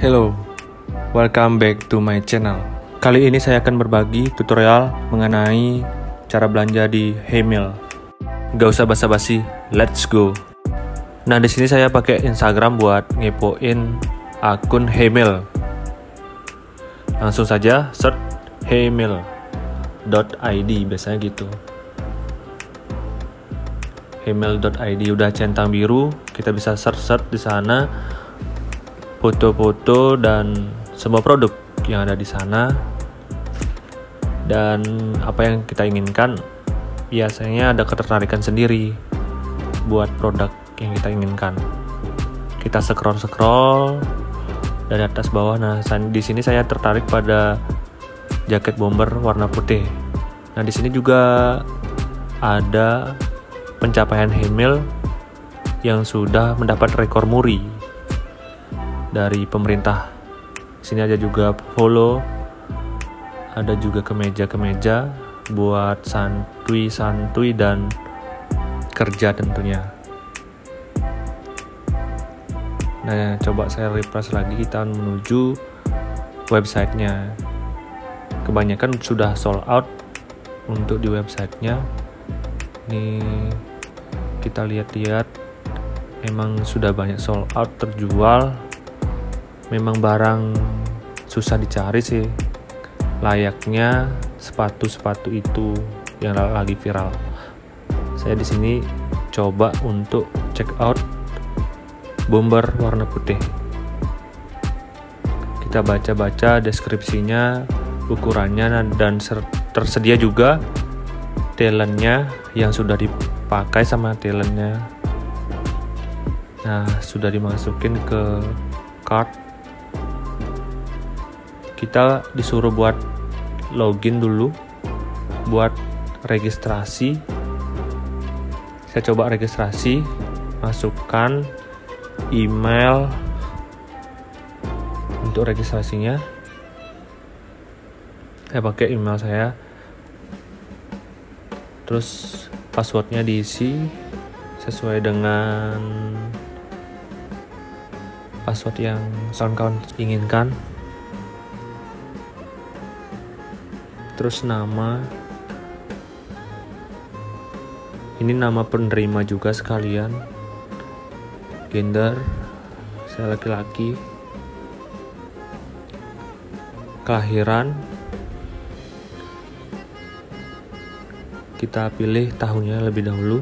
Hello, welcome back to my channel. Kali ini saya akan berbagi tutorial mengenai cara belanja di Hemil. Gak usah basa-basi, let's go. Nah di sini saya pakai Instagram buat ngepoin akun Hemil. Langsung saja search hemil.id biasanya gitu. Hemil.id udah centang biru, kita bisa search search di sana foto-foto dan semua produk yang ada di sana. Dan apa yang kita inginkan biasanya ada ketertarikan sendiri buat produk yang kita inginkan. Kita scroll scroll dari atas bawah. Nah di sini saya tertarik pada jaket bomber warna putih. Nah di sini juga ada pencapaian Hemil yang sudah mendapat rekor muri dari pemerintah. Sini ada juga follow, ada juga kemeja-kemeja buat santuy-santuy dan kerja tentunya. Nah, coba saya refresh lagi kita menuju websitenya. Kebanyakan sudah sold out untuk di websitenya. Ini kita lihat-lihat, emang sudah banyak sold out terjual memang barang susah dicari sih layaknya sepatu-sepatu itu yang lagi viral. Saya di sini coba untuk check out bomber warna putih. Kita baca-baca deskripsinya, ukurannya dan tersedia juga talentnya yang sudah dipakai sama talentnya. Nah, sudah dimasukin ke card kita disuruh buat login dulu buat registrasi. Saya coba registrasi masukkan email untuk registrasinya. Saya pakai email saya. Terus passwordnya diisi sesuai dengan password yang kawan-kawan inginkan terus nama. Ini nama penerima juga sekalian. Gender. Saya laki-laki. Kelahiran. Kita pilih tahunnya lebih dahulu.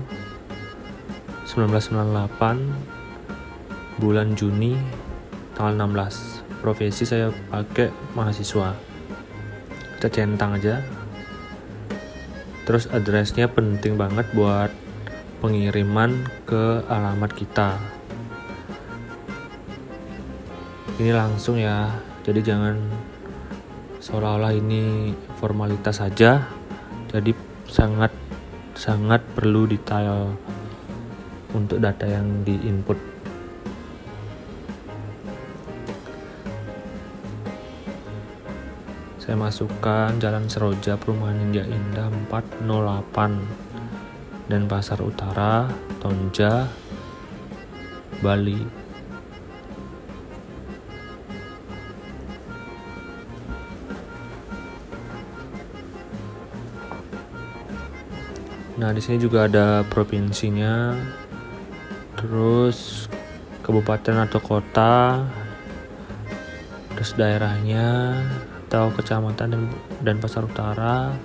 1998 bulan Juni tanggal 16 profesi saya pakai mahasiswa kita centang aja. Terus addressnya penting banget buat pengiriman ke alamat kita. Ini langsung ya. Jadi jangan seolah-olah ini formalitas saja. Jadi sangat sangat perlu detail untuk data yang di saya masukkan Jalan Seroja Perumahan India Indah 408 dan Pasar Utara Tonja Bali Nah, di sini juga ada provinsinya. Terus kabupaten atau kota. Terus daerahnya, atau kecamatan dan, dan pasar utara.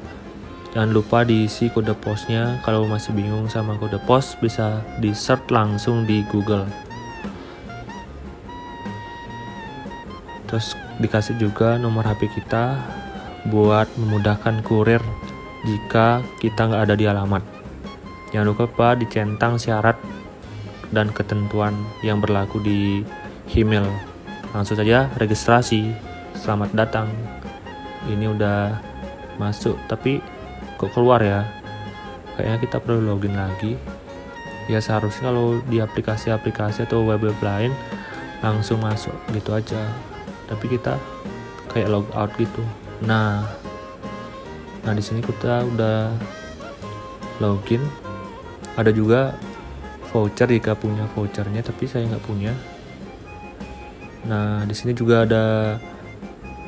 Jangan lupa diisi kode posnya. Kalau masih bingung sama kode pos bisa di search langsung di Google. Terus dikasih juga nomor HP kita buat memudahkan kurir jika kita nggak ada di alamat. Jangan lupa dicentang syarat dan ketentuan yang berlaku di email langsung saja registrasi selamat datang. Ini udah masuk tapi kok keluar ya? Kayaknya kita perlu login lagi. Ya seharusnya kalau di aplikasi-aplikasi atau web-web lain langsung masuk gitu aja. Tapi kita kayak log out gitu. Nah nah di sini kita udah login. Ada juga voucher jika punya vouchernya tapi saya nggak punya. Nah, di sini juga ada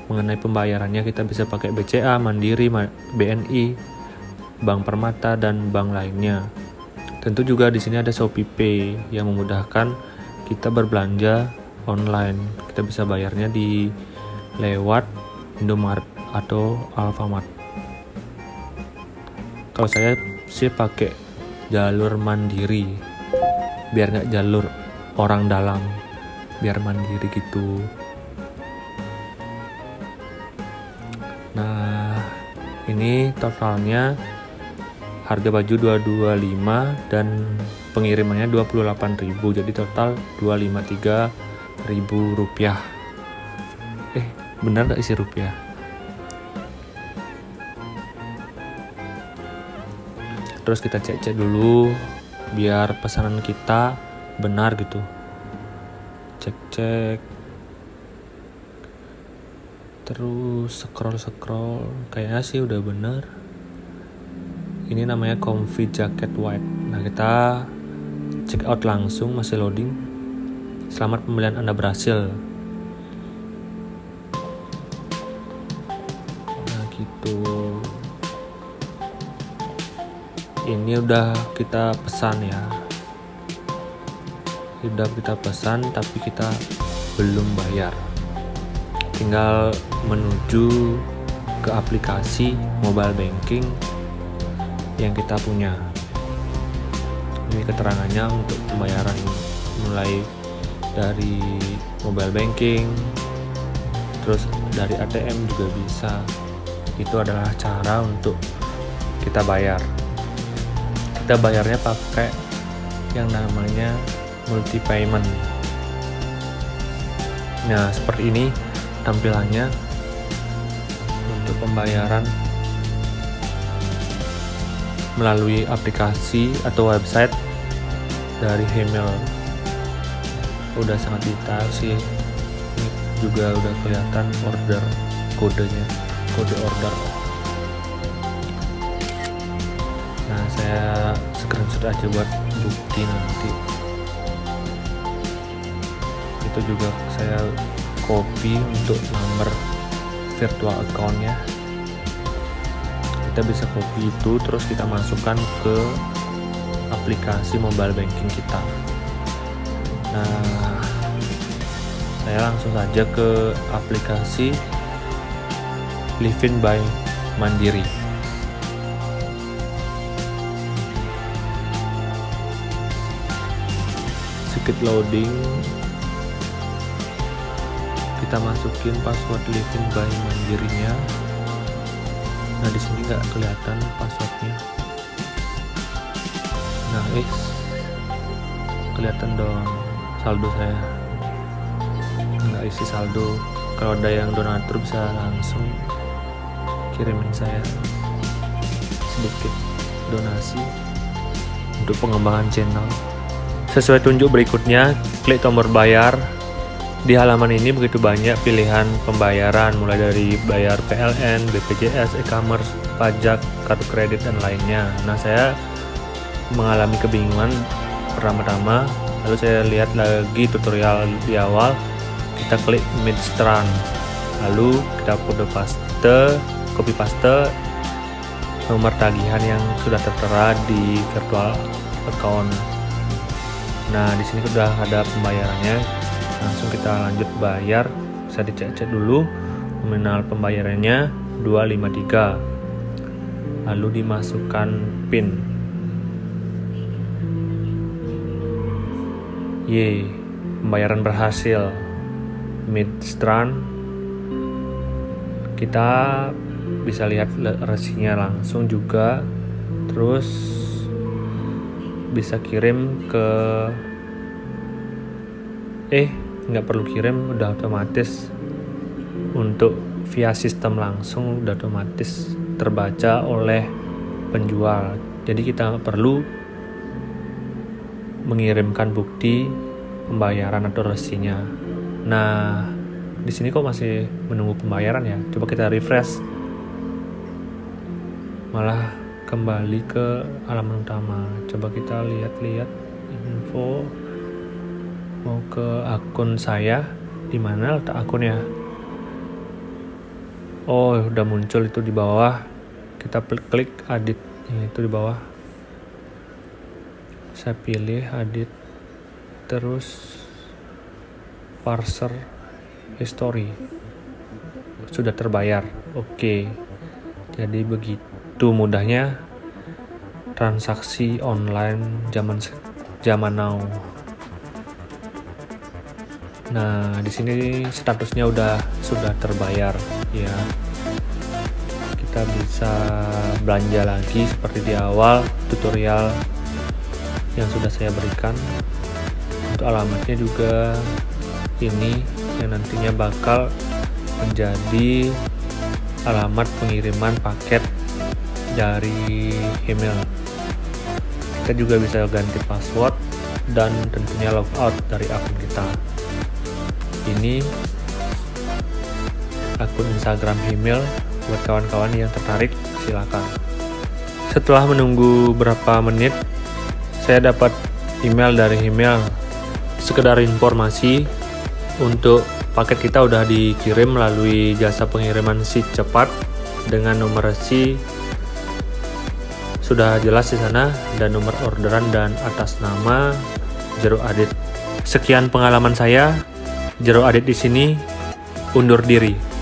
mengenai pembayarannya kita bisa pakai BCA, Mandiri, BNI, Bank Permata dan bank lainnya. Tentu juga di sini ada Shopee Pay yang memudahkan kita berbelanja online. Kita bisa bayarnya di lewat Indomaret atau Alfamart. Kalau saya sih pakai jalur mandiri biar nggak jalur orang dalam biar mandiri gitu ini totalnya harga baju 225 dan pengirimannya 28.000 jadi total 253.000 rupiah. Eh benar nggak isi rupiah? Terus kita cek-cek dulu biar pesanan kita benar gitu. Cek-cek terus scroll scroll kayaknya sih udah bener. Ini namanya comfy jacket white nah kita check out langsung masih loading. Selamat pembelian anda berhasil. Nah gitu. Ini udah kita pesan ya. Sudah kita pesan tapi kita belum bayar tinggal menuju ke aplikasi mobile banking yang kita punya. Ini keterangannya untuk pembayaran mulai dari mobile banking terus dari ATM juga bisa. Itu adalah cara untuk kita bayar. Kita bayarnya pakai yang namanya multi payment. Nah seperti ini tampilannya untuk pembayaran melalui aplikasi atau website dari Hemel. Udah sangat detail sih. Ini juga udah kelihatan order kodenya kode order. Nah saya screenshot aja buat bukti nanti. Itu juga saya copy untuk nomor virtual accountnya. Kita bisa copy itu terus kita masukkan ke aplikasi mobile banking kita. Nah saya langsung saja ke aplikasi Living by Mandiri. Sedikit loading kita masukin password living by mandirinya. Nah di sini nggak kelihatan passwordnya. Nah X. Kelihatan dong saldo saya. Nggak isi saldo. Kalau ada yang donatur bisa langsung kirimin saya sedikit donasi untuk pengembangan channel. Sesuai tunjuk berikutnya klik tombol bayar di halaman ini begitu banyak pilihan pembayaran mulai dari bayar PLN, BPJS, e-commerce, pajak, kartu kredit dan lainnya. Nah, saya mengalami kebingungan pertama-tama, lalu saya lihat lagi tutorial di awal, kita klik Midstrand. Lalu kita kode paste, copy paste nomor tagihan yang sudah tertera di virtual account. Nah, di sini sudah ada pembayarannya langsung kita lanjut bayar. Bisa dicek-cek dulu nominal pembayarannya 253 lalu dimasukkan pin. Y pembayaran berhasil. Midstrand kita bisa lihat resinya langsung juga. Terus bisa kirim ke eh nggak perlu kirim udah otomatis. Untuk via sistem langsung udah otomatis terbaca oleh penjual. Jadi kita nggak perlu mengirimkan bukti pembayaran atau resinya. Nah di sini kok masih menunggu pembayaran ya? Coba kita refresh. Malah kembali ke halaman utama. Coba kita lihat-lihat info mau ke akun saya? Di mana letak akunnya? Oh udah muncul itu di bawah. Kita klik edit itu di bawah. Saya pilih edit terus parser history. Sudah terbayar. Oke. Jadi begitu mudahnya transaksi online zaman zaman now Nah, di sini statusnya udah sudah terbayar ya. Kita bisa belanja lagi seperti di awal tutorial yang sudah saya berikan. Untuk alamatnya juga ini yang nantinya bakal menjadi alamat pengiriman paket dari email. Kita juga bisa ganti password dan tentunya logout dari akun kita ini akun Instagram email buat kawan-kawan yang tertarik silakan setelah menunggu berapa menit saya dapat email dari email sekedar informasi untuk paket kita udah dikirim melalui jasa pengiriman si cepat dengan nomor si sudah jelas di sana dan nomor orderan dan atas nama Jero Adit. Sekian pengalaman saya. Jero Adit di sini undur diri.